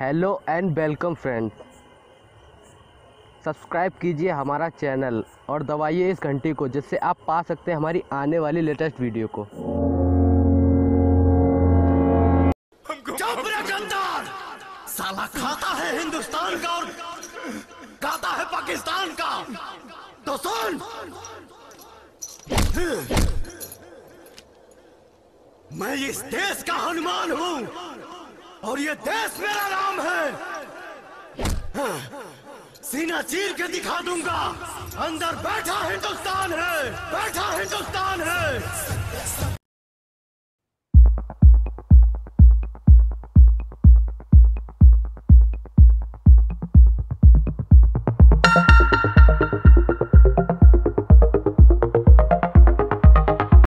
Hello and welcome friend. Subscribe कीजिए हमारा channel और दबाइए इस घंटी को जिससे आप पा सकते हैं हमारी आने वाली लेटेस्ट वीडियो को। साला खाता है हिंदुस्तान का और गाता है पाकिस्तान का। तो सुन। मैं इस देश का हनुमान हूँ। और ये देश मेरा नाम है। हाँ, सीना चीर के दिखा दूँगा। अंदर बैठा हिंदुस्तान है बैठा हिंदुस्तान है।